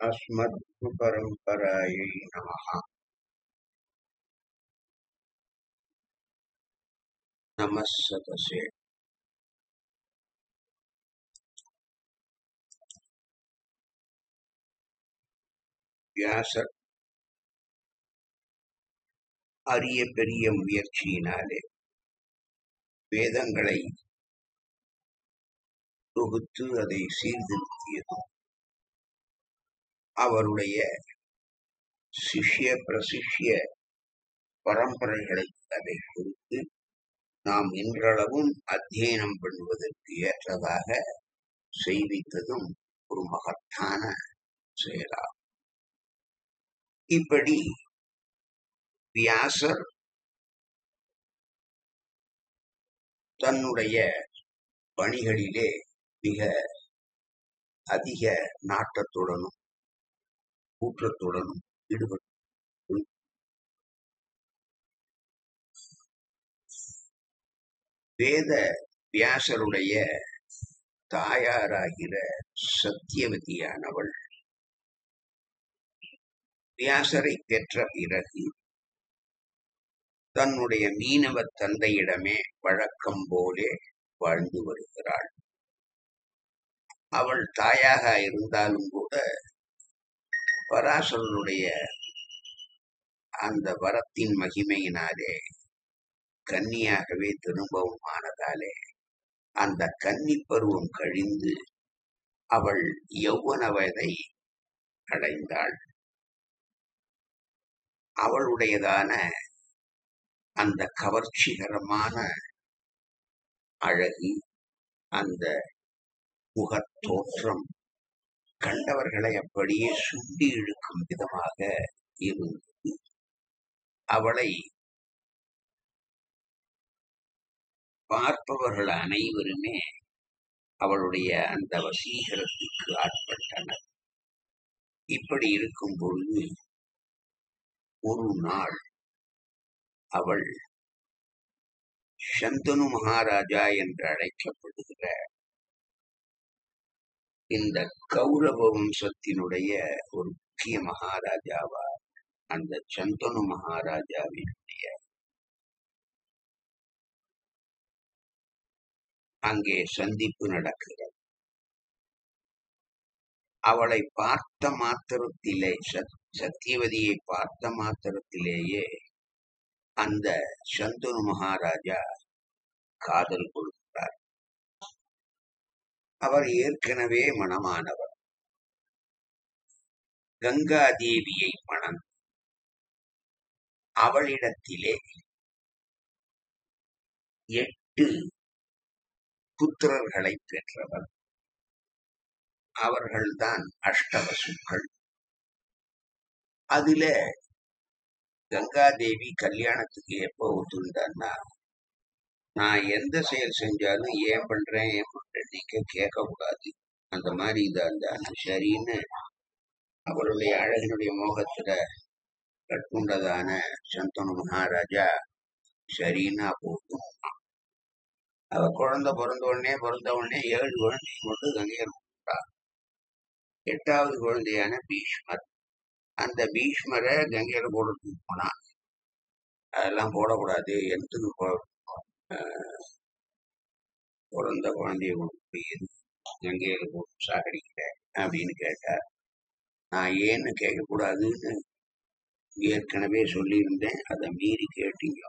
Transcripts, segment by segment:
अस्मद्गुरुपरम्परायै नमः नमः सतसे வியாசர் அரிய பெரிய முயற்சியினாலே வேதங்களை தொகுத்து அதை சீர்திருத்தியதும் அவருடைய சிஷ்ய பிரசிஷ்ய பரம்பரைகளை அதை குறித்து நாம் இன்றளவும் அத்தியனம் பண்ணுவதற்கு ஏற்றதாக செய்வித்ததும் ஒரு மகத்தான செயலாகும். இப்படி வியாசர் தன்னுடைய பணிகளிலே மிக அதிக நாட்டத்துடனும் கூற்றத்துடனும் ஈடுபட்டு வேத வியாசருடைய தாயாராகிற சத்தியவதியானவள் வியாசரை பெற்ற பிறகு தன்னுடைய மீனவ தந்தையிடமே வழக்கம் போலே வாழ்ந்து வருகிறாள். அவள் தாயாக இருந்தாலும் கூட பராசரனுடைய அந்த வரத்தின் மகிமையினாலே கன்னியாகவே திரும்பவும் ஆனதாலே அந்த கன்னி பருவம் கழிந்து அவள் யௌவன வயதை அடைந்தாள். அவளுடையதான அந்த கவர்ச்சிகரமான அழகு அந்த முகத்தோற்றம் கண்டவர்களை அப்படியே சுண்டி இழுக்கும் விதமாக இருந்தது. அவளை பார்ப்பவர்கள் அனைவருமே அவளுடைய அந்த வசீகரத்துக்கு ஆட்பட்டனர். இப்படி இருக்கும் பொழுது ஒரு நாள் அவள் சந்தனு மகாராஜா என்று அழைக்கப்படுகிற இந்த கௌரவ வம்சத்தினுடைய ஒரு முக்கிய மகாராஜாவா? அந்த சந்தனு மகாராஜாவினுடைய. அங்கே சந்திப்பு நடக்கிறது. அவளை பார்த்த மாத்திரத்திலே சத் சத்தியவதியை பார்த்த மாத்திரத்திலேயே அந்த சந்தனு மகாராஜா காதல் கொள்கிறார் அவர் ஏற்கனவே மணமானவர். கங்காதேவியை மணந்து அவளிடத்திலே எட்டு புத்திரர்களை பெற்றவர். அவர்கள்தான் அஷ்டவசுக்கள். அதுல கங்காதேவி கல்யாணத்துக்கு எப்போ ஒத்துண்டான்னா நான் எந்த செயல் செஞ்சாலும் ஏன் பண்றேன் ஏன் பண்றேன் நீங்க கேட்கக்கூடாது. அந்த மாதிரி இதா இருந்தா சரின்னு அவருடைய அழகினுடைய மோகத்துல கட்டுண்டதான சந்தனு மகாராஜா சரின்னா போட்டும் அவ குழந்தை பிறந்த உடனே பிறந்த உடனே ஏழு குழந்தையை கொண்டு கங்கையர் கொடுத்தா எட்டாவது குழந்தையான பீஷ்மர். அந்த பீஷ்மரை கங்கையில போடுறதுக்கு போனான் அதெல்லாம் போடக்கூடாது எனக்கு பிறந்த குழந்தைய கொண்டு போய் கங்கையில போட்டு சாகடிக்கிற அப்படின்னு கேட்டார். நான் ஏன்னு கேட்கக்கூடாதுன்னு ஏற்கனவே சொல்லியிருந்தேன். அதை மீறி கேட்டீங்க.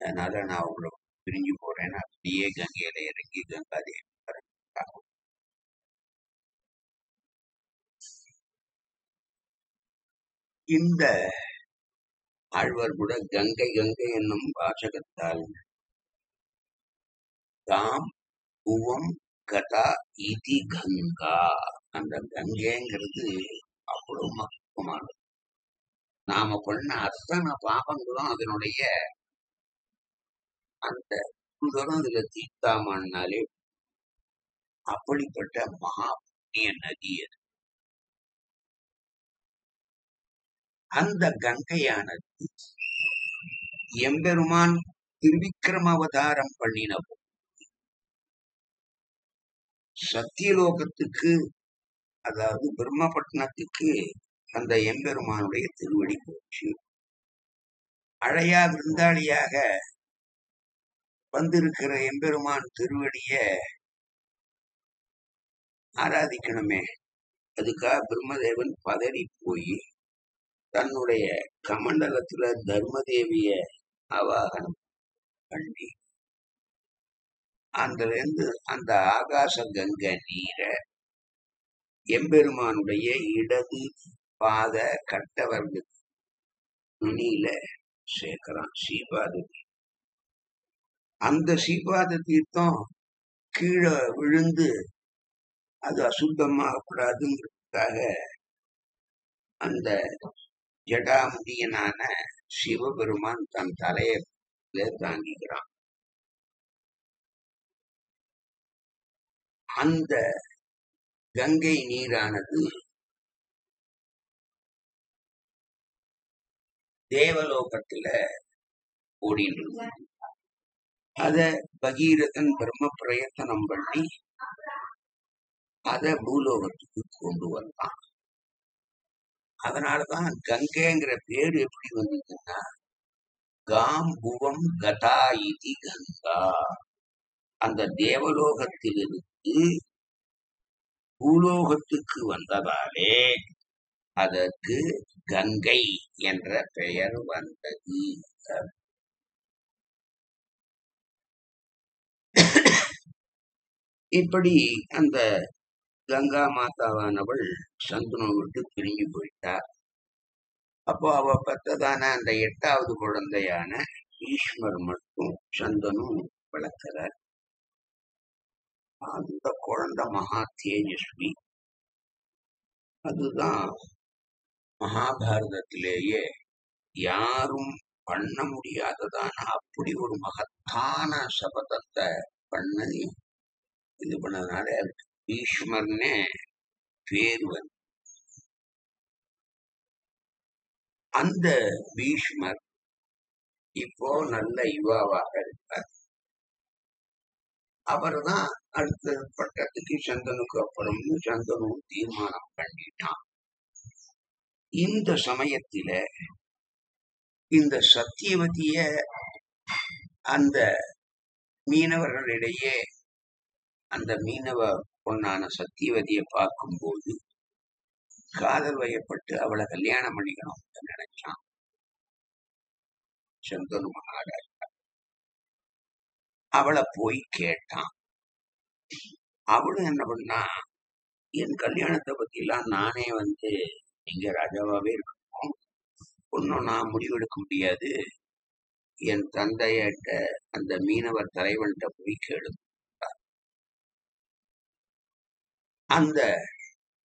அதனால நான் உங்களை பிரிஞ்சு போறேன். அப்படியே கங்கையில இறங்கி கங்காதேவி இந்த ஆழ்வார் கூட கங்கை கங்கை என்னும் வாசகத்தால் தாம் உவம் கதா இதி கங்கா. அந்த கங்கைங்கிறது அவ்வளவு மகத்துவமானது. நாம பண்ண அத்தனை பாபங்களும் அதனுடைய அந்த சுந்தரம் அதுல தீர்த்தாமன்னாலே அப்படிப்பட்ட மகா புண்ணிய நதி அது. அந்த கங்கையானது எம்பெருமான் திருவிக்கிரம அவதாரம் பண்ணின சத்தியலோகத்துக்கு அதாவது பிரம்மபட்டினத்துக்கு அந்த எம்பெருமானுடைய திருவடி போச்சு. அழையா விருந்தாளியாக வந்திருக்கிற எம்பெருமான் திருவடிய ஆராதிக்கணுமே. அதுக்காக பிரம்மதேவன் பதறி போய் தன்னுடைய கமண்டலத்துல தர்மதேவிய ஆவாகனம் பண்ணி அந்த அந்த ஆகாச கங்கை நீரை எம்பெருமானுடைய இடது பாத கட்டவர்க்கு நுனியில சேர்க்கிறான் சீபாத தீர்த்தம். அந்த சீபாத தீர்த்தம் கீழே விழுந்து அது அசுத்தமாக கூடாதுங்கிறதுக்காக அந்த ஜடாமுடியனான சிவபெருமான் தன் தலையில தாங்கிக்கிறான் அந்த கங்கை நீரானது தேவலோகத்துல ஓடிட்டு அத பகீரதன் பிரம்ம பிரயத்தனம் பண்ணி அத பூலோகத்துக்கு கொண்டு வந்தான். அதனாலதான் கங்கைங்கிற பேர் எப்படி வந்ததுன்னா காம்புவம் கதா இதி கங்கா. அந்த தேவலோகத்திலிருந்து பூலோகத்துக்கு வந்ததாலே அதற்கு கங்கை என்ற பெயர் வந்தது. இப்படி அந்த கங்கா மாதாவானவள் சந்தனு விட்டு பிரிஞ்சு போயிட்டார் அப்போ அவ பத்ததான அந்த எட்டாவது குழந்தையான ஈஸ்வர் மட்டும் சந்தனும் வளர்க்கிறார். அந்த குழந்தை மகா தேஜஸ்வி அதுதான் மகாபாரதத்திலேயே யாரும் பண்ண முடியாததான அப்படி ஒரு மகத்தான சபதத்தை பண்ணி இது பண்ணதுனால அதுக்கு பீஷ்மர்னே பேர் வந்து அந்த பீஷ்மர் இப்போ நல்ல யுவாவாக அவர்தான் அடுத்த பட்டத்துக்கு சந்தனுக்கு அப்புறம் சந்தனு தீர்மானம் பண்ணிட்டான். இந்த சமயத்தில இந்த சத்தியவதிய அந்த மீனவர்களிடையே அந்த மீனவ பொண்ணான சத்தியவதியை பார்க்கும்போது காதல் வயப்பட்டு அவளை கல்யாணம் பண்ணிக்கணும் நினைச்சான். சந்தனு மகாராஜ். அவளை போய் கேட்டான். அவளும் என்ன பண்ணா என் கல்யாணத்தை பத்தி எல்லாம் நானே வந்து இங்க ராஜாவாவே இருக்கணும். ஒன்னும் நான் முடிவெடுக்க முடியாது. என் தந்தையிட்ட அந்த மீனவர் தலைவன்கிட்ட போய் கேளு. அந்த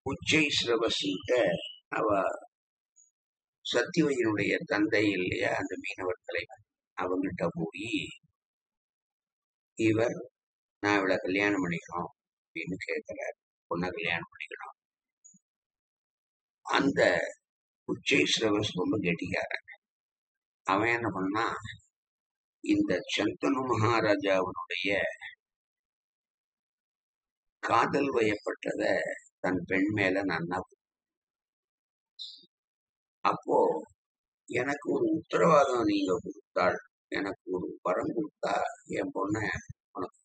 உச்சை சிரவசிட்ட அவ சத்தியவையனுடைய தந்தை இல்லையா அந்த மீனவர் தலைவன் அவங்கிட்ட போய் இவர் நான் இவளை கல்யாணம் பண்ணிக்கிறோம் அப்படின்னு கேட்கிறார். பொண்ணை கல்யாணம் பண்ணிக்கிறோம் அந்த உச்சை சிரவஸ் ரொம்ப கெட்டிக்காரன். அவன் என்ன பண்ணா இந்த சந்தனு மகாராஜாவினுடைய காதல் வயப்பட்டத தன் பெண் மேல நன்னா அப்போ எனக்கு ஒரு உத்தரவாதம் நீங்க கொடுத்தாள் எனக்கு ஒரு வரம் கொடுத்தா என் பொண்ணை உனக்கு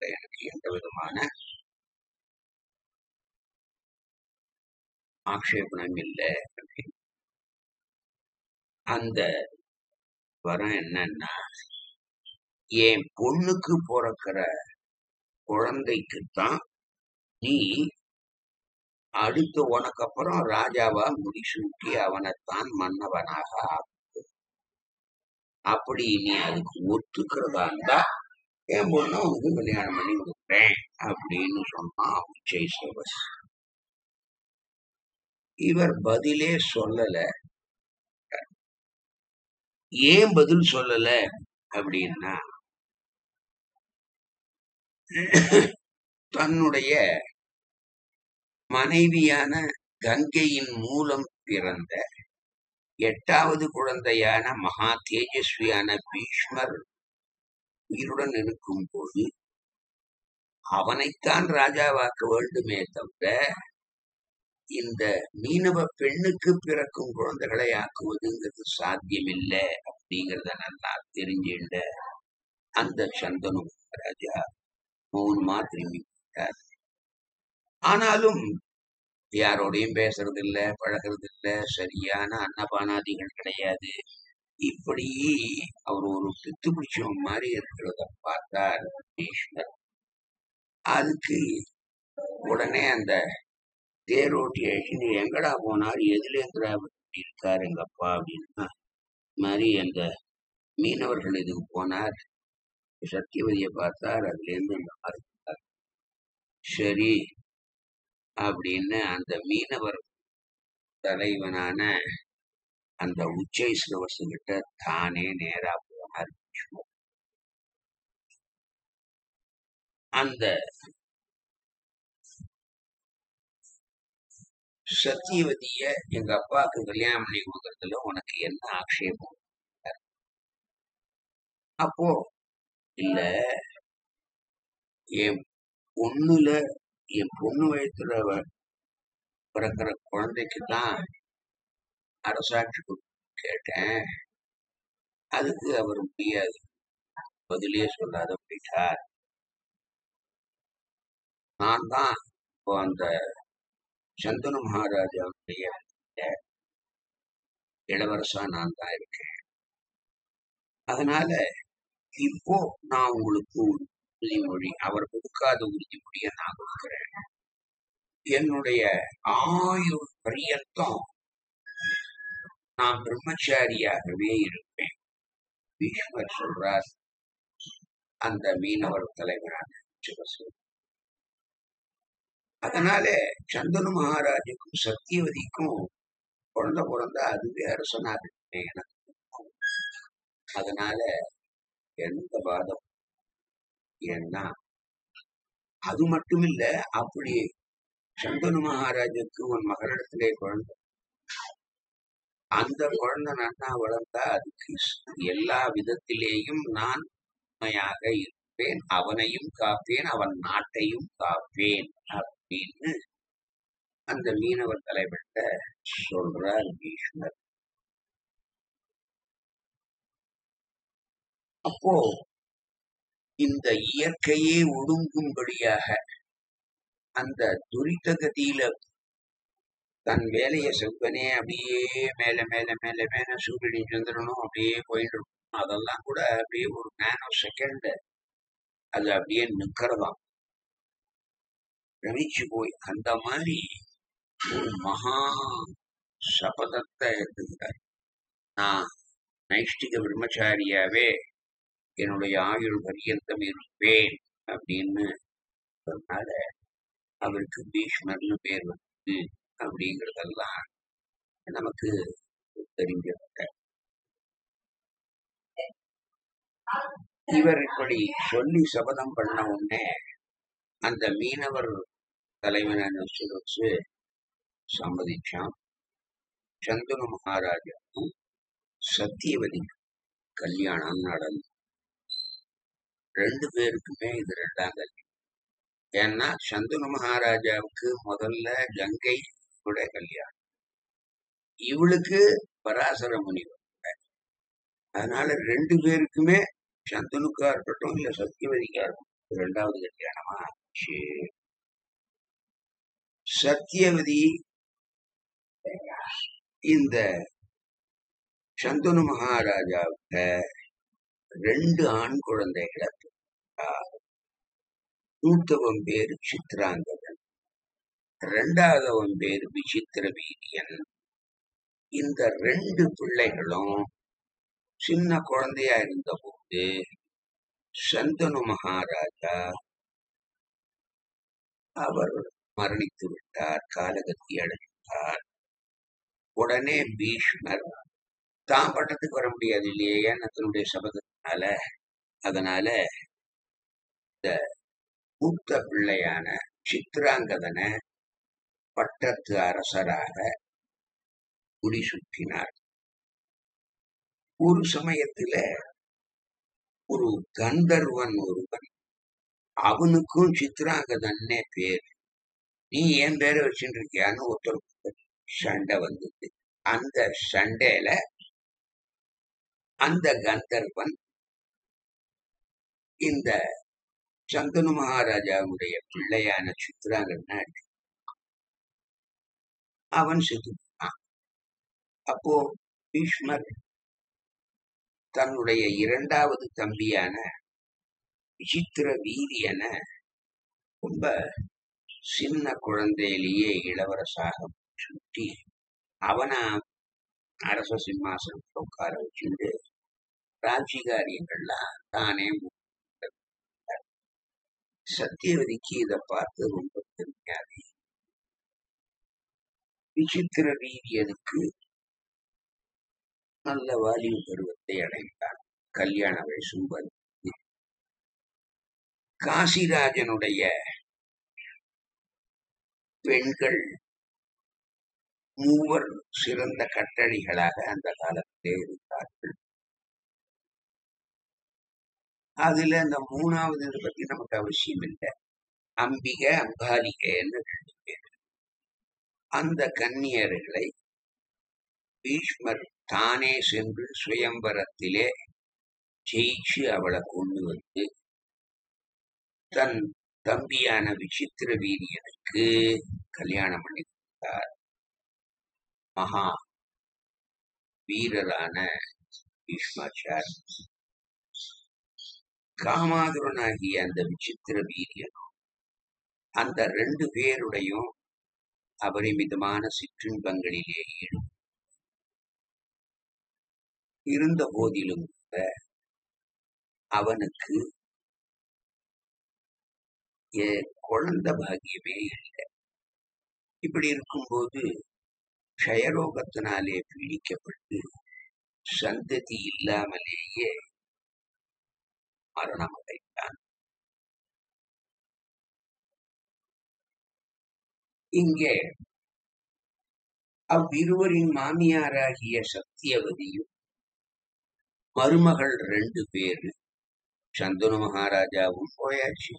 எனக்கு எந்த விதமான ஆக்ஷேபணம் இல்லை அப்படின்னு அந்த வரம் என்னன்னா என் பொண்ணுக்கு பிறக்கிற குழந்தைக்குத்தான் நீ அடுத்து உனக்கு அப்புறம் ராஜாவா முடிசூட்டி அவனைத்தான் மன்னவனாக ஆக்கு. அப்படி நீ அதுக்கு ஒத்துக்கிறதா இருந்தா என் பொண்ணை உனக்கு கல்யாணம் பண்ணி கொடுக்குறேன் அப்படின்னு சொன்னான் உச்சை சிவஸ் இவர் பதிலே சொல்லல. ஏன் பதில் சொல்லல அப்படின்னா தன்னுடைய மனைவியான கங்கையின் மூலம் பிறந்த எட்டாவது குழந்தையான மகா தேஜஸ்வியான பீஷ்மர் உயிருடன் இருக்கும் போது அவனைத்தான் ராஜாவாக்க வேண்டுமே தவிர இந்த மீனவ பெண்ணுக்கு பிறக்கும் குழந்தைகளை ஆக்குவதுங்கிறது சாத்தியமில்லை அப்படிங்கிறத நல்லா தெரிஞ்சுண்ட அந்த சந்தனு ராஜா மௌனமா திரும்பி ஆனாலும் யாரோடையும் பேசுறது இல்ல பழகிறது இல்லை சரியான அன்னபானாதிகள் கிடையாது. இப்படி அவர் ஒரு பித்து பிடிச்சவன் மாதிரி இருக்கிறத பார்த்தார் ஈஸ்வர் அதுக்கு உடனே அந்த தேரோட்டி அழிச்சுன்னு எங்கடா போனார்? எதுல எங்கடா இருக்காரு எங்க அப்பா அப்படின்னா மாதிரி அந்த மீனவர்கள் இதுக்கு போனார்? சத்தியவதியை பார்த்தார். அதுல இருந்து மாதிரி சரி அப்படின்னு அந்த மீனவர் தலைவனான அந்த உச்சை சிலவசங்கிட்ட தானே நேரா போனார் பீஷ்மர். அந்த சத்தியவதிய எங்க அப்பாவுக்கு கல்யாணம் பண்ணி கொடுக்கறதுல உனக்கு என்ன ஆக்ஷேபம் அப்போ இல்ல என் பொண்ணுல என் பொண்ணு வயத்துல பிறக்கிற குழந்தைக்கு தான் அரசாட்சி கேட்டேன். அதுக்கு அவர் முடியாது. பதிலே சொல்லாத போயிட்டார் நான் தான் இப்போ அந்த சந்தன மகாராஜாவுடைய இளவரசா நான் தான் இருக்கேன். அதனால இப்போ நான் உங்களுக்கு ஒரு உறுதிமொழி அவர் கொடுக்காத உறுதிமொழியை நான் கொடுக்கிறேன். என்னுடைய ஆயுள் பரியந்தம் நான் பிரம்மச்சாரியாகவே இருப்பேன். பீஷ்மர் சொல்றார் அந்த மீனவர் தலைவரான சிவசு அதனால சந்தனு மகாராஜுக்கும் சத்தியவதிக்கும் குழந்தை பிறந்தா அதுவே அரசனாக இருப்பேன் எனக்கு அதனால எந்த பாதம் ஏன்னா அது மட்டும் இல்ல அப்படி சந்தனு மகாராஜுக்கு உன் மகளிடத்திலே குழந்தை. அந்த குழந்தை நன்னா வளர்ந்தா அதுக்கு எல்லா விதத்திலேயும் நான் உண்மையாக இருப்பேன் அவனையும் காப்பேன் அவன் நாட்டையும் காப்பேன் அப்படின்னு அந்த மீனவர் தலைவர்கிட்ட சொல்றார் பீஷ்மர். அப்போ இந்த இயற்கையே ஒடுங்கும்படியாக அந்த துரித கதியில தன் வேலையை செவ்வனே அப்படியே மேல மேல மேல மேல சூரியன் சந்திரனும் அப்படியே போயிட்டு இருக்கும் அதெல்லாம் கூட அப்படியே ஒரு நானோ செகண்ட் அது அப்படியே நிக்கிறதாம். பிரமிச்சு போய் அந்த மாதிரி ஒரு மகா சபதத்தை எடுத்துக்கிறார் நான் நைஷ்டிக பிரம்மச்சாரியாவே என்னுடைய ஆயுள் பரியந்தம் இருப்பேன் அப்படின்னு சொன்னால அவருக்கு பீஷ்மர்னு பேர் வந்து அப்படிங்கிறதெல்லாம் நமக்கு தெரிஞ்சது இவர் இப்படி சொல்லி சபதம் பண்ண உடனே அந்த மீனவர் தலைவனான சுரசு சம்மதிச்சான். சந்துரு மகாராஜாவும் சத்தியவதி கல்யாணம் நடந்தது. ரெண்டு பேருக்குமே இது ரெண்டாம் கல்யாணம் ஏன்னா சந்தனு மகாராஜாவுக்கு முதல்ல கங்கை கூட கல்யாணம். இவளுக்கு பராசர முனிவர் அதனால ரெண்டு பேருக்குமே சந்தனுக்கா இருக்கட்டும் இல்ல சத்தியவதிக்கா இருக்கட்டும் ரெண்டாவது கல்யாணமா? சரி சத்தியவதி இந்த சந்தனு மகாராஜாவுக்கு ரெண்டு ஆண் குழந்தைகளை மூத்தவன் பேரு சித்ராங்கதன் ரெண்டாவதவன் பேர் விசித்திர வீரியன் இந்த ரெண்டு பிள்ளைகளும் சின்ன குழந்தையா இருந்தபோது சந்தனு மகாராஜா அவர் மரணித்து விட்டார் காலகத்தி அடைந்தார். உடனே பீஷ்மர் தான் பட்டத்துக்கு வர முடியாது இல்லையே ஏன்னா தன்னுடைய சபதத்தினால? அதனால இந்த மூத்த பிள்ளையான சித்ராங்கதனை பட்டத்து அரசராக முடிசூட்டினார் ஒரு சமயத்துல ஒரு கந்தர்வன் ஒருவன் அவனுக்கும் சித்ராங்கதன்னே பேர். நீ என் பேரை வச்சுட்டு இருக்கியான்னு ஒருத்தர் சண்டை வந்தது. அந்த சண்டையில அந்த கந்தர்வன் இந்த சந்தனு மகாராஜாவுடைய பிள்ளையான சித்ராங்கன்னா அவன் சித்து. அப்போ பீஷ்மர் தன்னுடைய இரண்டாவது தம்பியான விசித்திர வீரியன ரொம்ப சின்ன குழந்தையிலேயே இளவரசாக சுட்டி அவனை அரச சிம்மாசனம் உட்கார வச்சுட்டு ராஜ்ய காரியங்கள்லாம் தானே சத்தியவதிக்கு இதை பார்த்து ரொம்ப பெருமையாகி விசித்திர ரீதியனுக்கு நல்ல வாலிப பருவத்தை அடைந்தான் கல்யாண வயசும் வந்து காசிராஜனுடைய பெண்கள் மூவர் சிறந்த கட்டளிகளாக அந்த காலத்திலே இருந்தார்கள். அதுல அந்த மூணாவது இதை பத்தி நமக்கு அவசியம் இல்லை. அம்பிகை அம்பாலிகைன்னு ரெண்டு பேர். அந்த கன்னியர்களை பீஷ்மர் தானே சென்று சுயம்பரத்திலே ஜெயிச்சு அவளை கொண்டு வந்து தன் தம்பியான விசித்திர வீரியனுக்கு கல்யாணம் பண்ணி கொடுத்தார். மகா வீரரான பீஷ்மாச்சார். காமாதுரனாகிய அந்த விசித்திர வீரியனும் அந்த ரெண்டு பேருடையும் அபரிமிதமான சிற்றின்பங்களிலே ஈடும் இருந்த போதிலும் கூட அவனுக்கு குழந்த பாகியமே இல்லை. இப்படி இருக்கும்போது க்ஷயரோகத்தினாலே பீடிக்கப்பட்டு சந்ததி இல்லாமலேயே மரணம் இங்கே அவ்விருவரின் மாமியாராகிய சத்தியவதியும் மருமகள் ரெண்டு பேரு சந்தனு மகாராஜாவும் போயாச்சு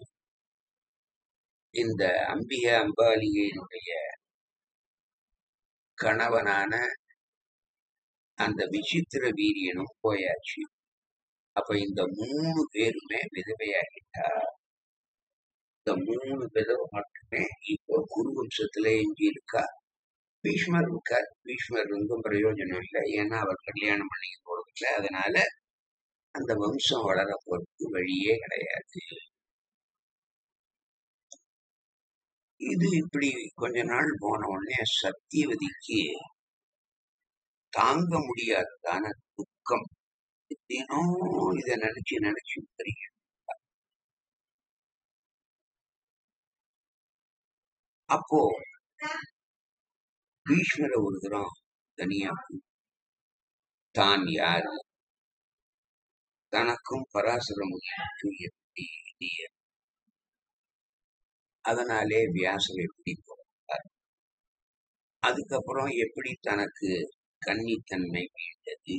இந்த அம்பிகை அம்பாலிகையினுடைய கணவனான அந்த விசித்திர வீரியனும் போயாச்சு அப்ப இந்த மூணு பேருமே விதவையாகிட்டா இந்த மூணு விதவை மட்டுமே இப்போ குரு வம்சத்துல எஞ்சி இருக்கா பீஷ்மர் இருக்கார். பீஷ்மர் இருந்தும் பிரயோஜனம் இல்லை. ஏன்னா அவர் கல்யாணம் பண்ணி போறதில்லை. அதனால அந்த வம்சம் வளர போறதுக்கு வழியே கிடையாது. இது இப்படி கொஞ்ச நாள் போன உடனே சத்தியவதிக்கு தாங்க முடியாததான துக்கம். தினம் இதை நினைச்சு நினைச்சு தெரியும் அப்போ பீஷ்மர ஒரு தரம் தனியா தான் யார்? தனக்கும் பராசர எப்படி அதனாலே வியாசர் எப்படி பிறந்தார்? அதுக்கப்புறம் எப்படி தனக்கு கன்னித்தன்மை மீண்டது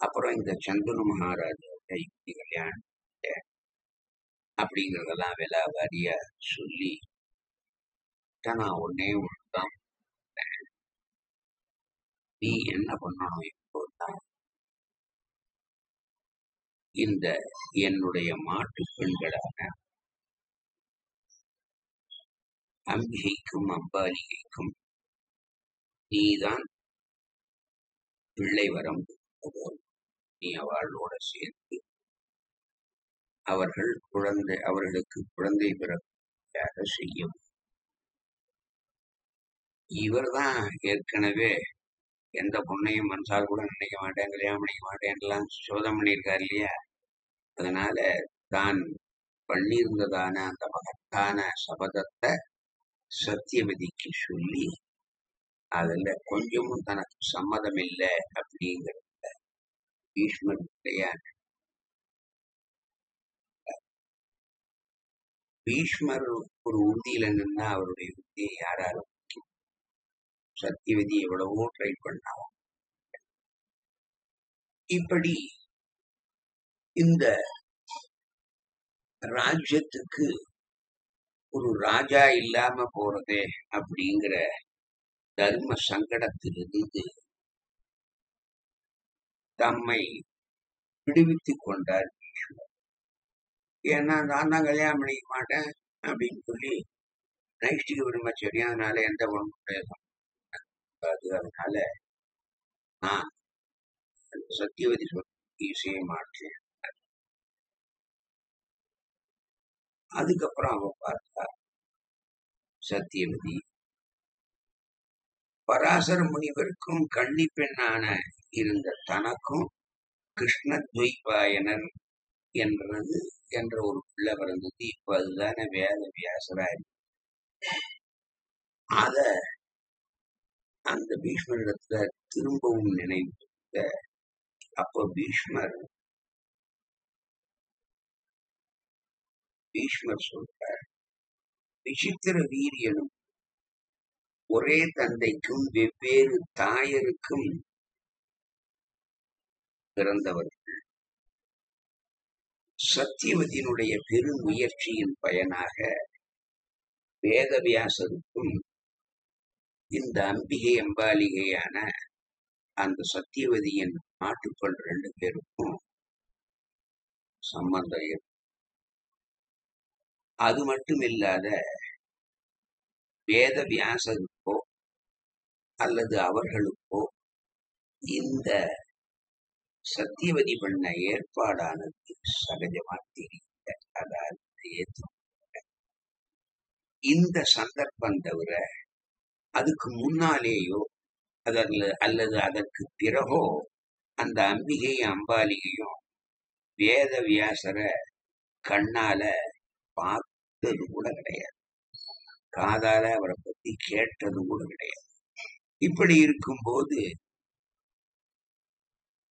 அப்புறம் இந்த சந்தனு மகாராஜாவை யுக்தி கல்யாணம் அப்படிங்கிறதெல்லாம் வில விலா சொல்லி நான் ஒன்னே ஒன்றுதான் நீ என்ன பண்ணணும் இப்போதான் இந்த என்னுடைய மாட்டு பெண்களான அம்பிகைக்கும் அம்பாலிகைக்கும் நீதான் பிள்ளை வரம் கொடுப்பவர். நீ அவளோட சேர்த்து அவர்கள் குழந்தை அவர்களுக்கு குழந்தை பிறப்பாக செய்யும். இவர்தான் ஏற்கனவே எந்த பொண்ணையும் மனசால் கூட நினைக்க மாட்டேன் கல்யாணம் பண்ணிக்க மாட்டேன்லாம் சோதம் பண்ணியிருக்கார் இல்லையா? அதனால தான் பண்ணியிருந்ததான அந்த மகத்தான சபதத்தை சத்தியவதிக்கு சொல்லி அதுல கொஞ்சமும் தனக்கு சம்மதம் இல்லை அப்படிங்கிறது பீஷ்மர் பீஷ்மர் ஒரு உறுதியில நின்னா அவருடைய உறுதியை யாரால முடியும் சத்தியவதி எவ்வளவோ ட்ரை பண்ணாலும் இப்படி இந்த ராஜ்யத்துக்கு ஒரு ராஜா இல்லாம போறதே அப்படிங்கிற தர்ம சங்கடத்திலிருந்து தம்மை விடுவித்துக் கொண்டார். ஏன்னா நான் தான் கல்யாணம் பண்ணிக்க மாட்டேன் அப்படின்னு சொல்லி நைஷ்டிக பிரம்மச்சரியம் அதனால எந்த ஒன்றுடைய அது அதனால நான் சத்தியவதி சொல்லி செய்ய மாட்டேன் அதுக்கப்புறம் அவ பார்த்தா சத்தியவதி பராசர முனிவருக்கும் கன்னி பெண்ணான இருந்த தனக்கும் கிருஷ்ண துவைபாயனர் என்றது என்ற ஒரு பிள்ளை பிறந்தது. இப்ப அதுதானே வேத வியாசரா அத அந்த பீஷ்மரிடத்துல திரும்பவும் நினைவு அப்போ பீஷ்மர் பீஷ்மர் சொல்றார் விசித்திர வீரியனும் ஒரே தந்தைக்கும் வெவ்வேறு தாயருக்கும் பிறந்தவர்கள் சத்தியவதியினுடைய பெரும் முயற்சியின் பயனாக வேதவியாசருக்கும் இந்த அம்பிகை அம்பாலிகையான அந்த சத்தியவதியின் நாட்டுப்பெண் ரெண்டு பேருக்கும் சம்பந்தம் அது மட்டும் இல்லாத வேத வியாசருக்கோ அல்லது அவர்களுக்கோ இந்த சத்தியவதி பண்ண ஏற்பாடானது சகஜமா தெரியல. அதாவது இந்த சந்தர்ப்பம் தவிர அதுக்கு முன்னாலேயோ அதல்ல அல்லது அதற்கு பிறகோ அந்த அம்பிகையும் அம்பாலிகையும் வேத வியாசரை கண்ணால பார்த்தது கூட கிடையாது. காதால அவரை பத்தி கேட்டது கூட கிடையாது. இப்படி இருக்கும்போது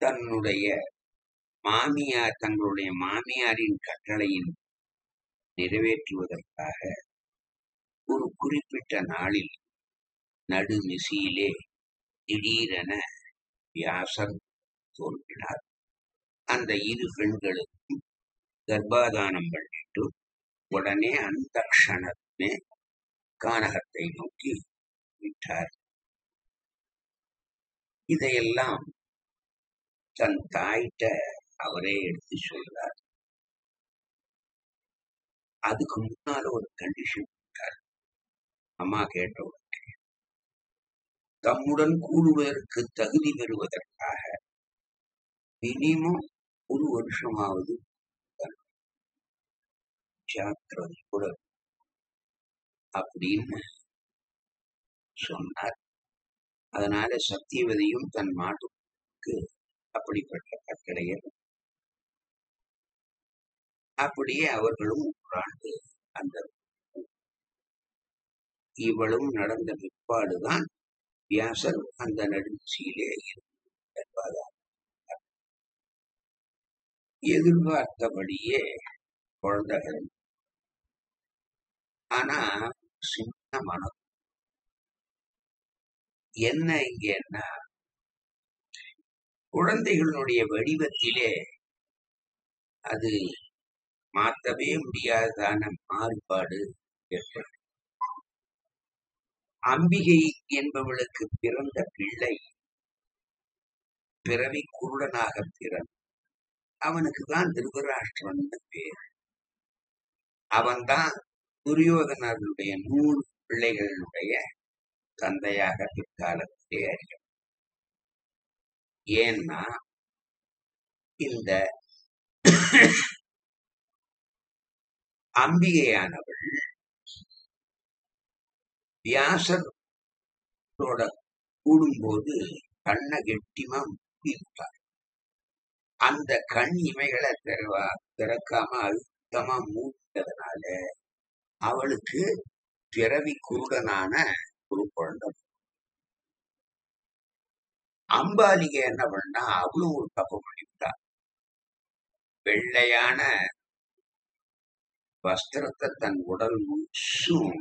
தன்னுடைய மாமியார் தங்களுடைய மாமியாரின் கட்டளையின் நிறைவேற்றுவதற்காக ஒரு குறிப்பிட்ட நாளில் நடுமிசியிலே திடீரென வியாசர் தோன்றினார். அந்த இரு பெண்களுக்கும் கர்ப்பாதானம் பண்ணிட்டு உடனே அந்த க்ஷணமே கானகத்தை நோக்கி விட்டார். இதையெல்லாம் தன் தாயிட்ட அவரே எடுத்து சொல்றார். அதுக்கு முன்னால ஒரு கண்டிஷன் விட்டார் அம்மா கேட்ட உடனே தம்முடன் கூடுவதற்கு தகுதி பெறுவதற்காக மினிமம் ஒரு வருஷமாவது ஜாக்கிரதை கூட அப்படின்னு சொன்னார். அதனால சத்தியவதியும் தன் மாட்டுக்கு அப்படிப்பட்ட கட்டளையை அப்படியே அவர்களும் ஓராண்டு அந்த இவளும் நடந்த பிற்பாடுதான் வியாசர் அந்த நடுச்சியிலே இருப்பார் எதிர்பார்த்தபடியே குழந்தைகள். ஆனா சின்ன மனம் என்ன இங்கன்னா குழந்தைகளுடைய வடிவத்திலே அது மாற்றவே முடியாததான மாறுபாடு ஏற்படும். அம்பிகை என்பவளுக்கு பிறந்த பிள்ளை பிறவி குருடனாக பிறன் அவனுக்கு தான் திருவராஷ்டிரன் பேர். அவன்தான் துரியோதனருடைய நூறு பிள்ளைகளுடைய தந்தையாக பிற்காலத்திலே அறியும் ஏன்னா இந்த அம்பிகையானவள் வியாசரோட கூடும்போது கண்ணை கெட்டிமா மூடிவிட்டார் அந்த கண் இமைகளை திறவா திறக்காம அழுத்தமா மூட்டதுனால அவளுக்கு பிறவி குருடனான ஒரு குழந்தை. அம்பாலிகை என்ன பண்ணா அவளும் ஒரு தப்பு பண்ணிவிட்டா. வெள்ளையான வஸ்திரத்தை தன் உடல் முழுசும்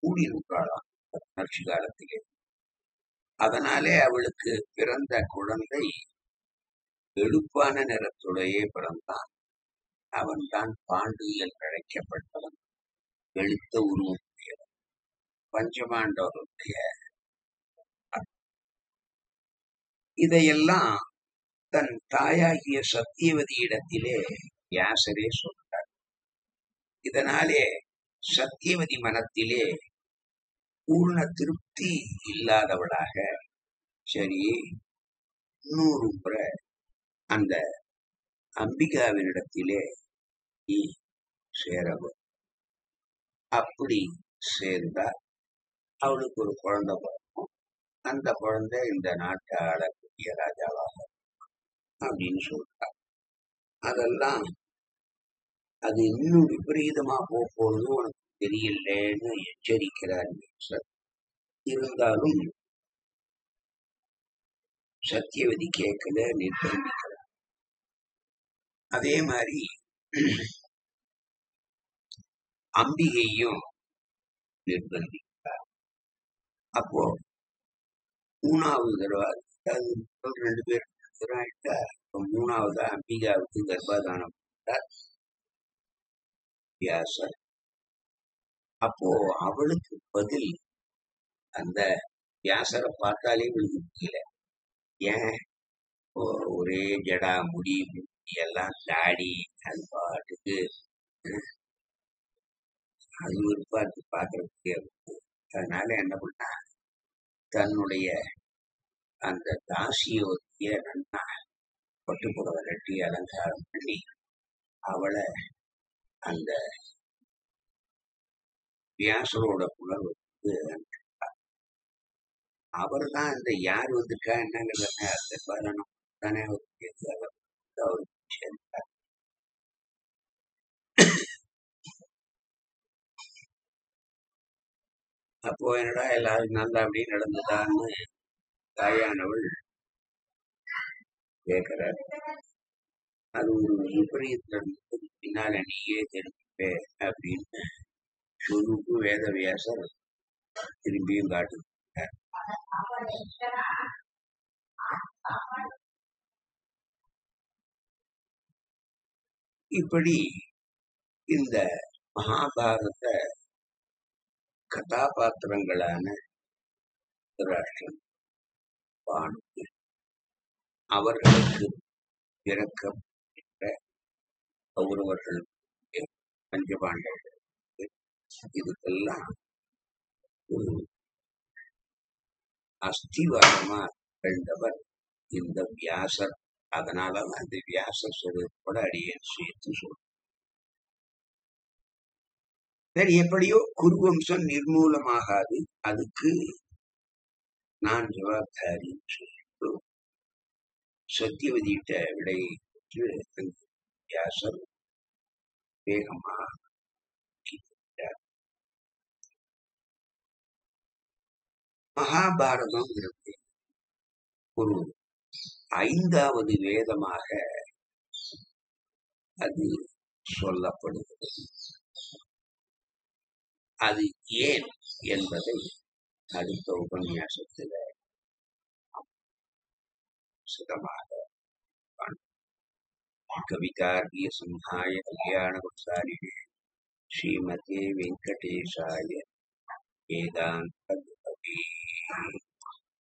கூடி விட்டாளாம் உணர்ச்சி காலத்திலே. அதனாலே அவளுக்கு பிறந்த குழந்தை வெளுப்பான நிறத்துடையே பிறந்தான். அவன்தான் பாண்டு என்று அழைக்கப்பட்டவன். வெளுத்த உருவமுடையவர் பஞ்சமாண்டவருடைய இதையெல்லாம் தன் தாயாகிய சத்தியவதி இடத்திலே வியாசரே சொல்றார். இதனாலே சத்தியவதி மனத்திலே பூர்ண திருப்தி இல்லாதவளாக சரி இன்னொரு முறை அந்த அம்பிகாவினிடத்திலே நீ சேரவும் அப்படி சேர்ந்தா அவளுக்கு ஒரு குழந்தை பிறக்கும். அந்த குழந்தை இந்த நாட்டை ஆளக்கூடிய ராஜாவாக அப்படின்னு சொல்றார் அதெல்லாம் அது இன்னும் விபரீதமா போக உனக்கு தெரியலன்னு எச்சரிக்கிறார் சார் இருந்தாலும் சத்தியவதி கேட்கல நிர்பந்திக்கிறார். அதே மாதிரி அம்பிகையும் நிர்பந்திக்கிறார் அப்போ மூணாவது தடவை ரெண்டு பேர் ஆயிட்டா மூணாவது அம்பிகாவுக்கு கர்ப்பாதானம் பண்ணார் வியாசர். அப்போ அவளுக்கு பதில் அந்த வியாசரை பார்த்தாலே இவளுக்கு முடியல ஏன்? ஒரே ஜடா முடி முடி எல்லாம் தாடி அது பாட்டுக்கு அது விருப்பாத்து பார்க்கறதுக்கே பார்க்கறதுக்கு அதனால என்ன பண்ணா தன்னுடைய அந்த தாசியோத்திய நன்னா பட்டுப்புடவை கட்டி அலங்காரம் பண்ணி அவளை அந்த வியாசரோட புலர்வுக்கு அவர் தான் இந்த யார் வந்துட்டா என்னங்கிறத அந்த பலனம் தானே அவருக்கு அவருக்கு சேர்ந்தார். அப்போ என்னடா எல்லாரும் நல்லா அப்படியே நடந்ததான்னு தாயானவள் கேட்கிறார் அது ஒரு விபரீதம் பின்னால நீயே தெரிஞ்சுப்பே அப்படின்னு சொல்லிட்டு வேதவியாசர் திரும்பியும் காட்டு இப்படி இந்த மகாபாரத கதாபாத்திரங்களான திருராஷ்டிரன் பாண்டு அவர்களுக்கு இறக்கம் என்ற கௌரவர்களுக்கு பஞ்சபாண்டவர்களுக்கு இதுக்கெல்லாம் ஒரு அஸ்திவாரமா கண்டவர் இந்த வியாசர். அதனால அந்த வியாச சொல்றதோட அடியேன் சேர்த்து சொல்றேன். சரி எப்படியோ குருவம்சம் நிர்மூலமாகாது. அதுக்கு நான் ஜவாப்தாரின்னு சொல்லிட்டு சத்தியவதியிட்ட விடை பெற்று அந்த வியாசர் வேகமாக கிட்டார். மகாபாரதம்ங்கிறது ஒரு ஐந்தாவது வேதமாக அது சொல்லப்படுகிறது. அது ஏன் என்பதை அடுத்த உபன்யாசத்தில் சுதமாக கவிதார்கிய சிம்ஹாய கல்யாண ஸ்ரீமதே வெங்கடேஷாய வேதாந்த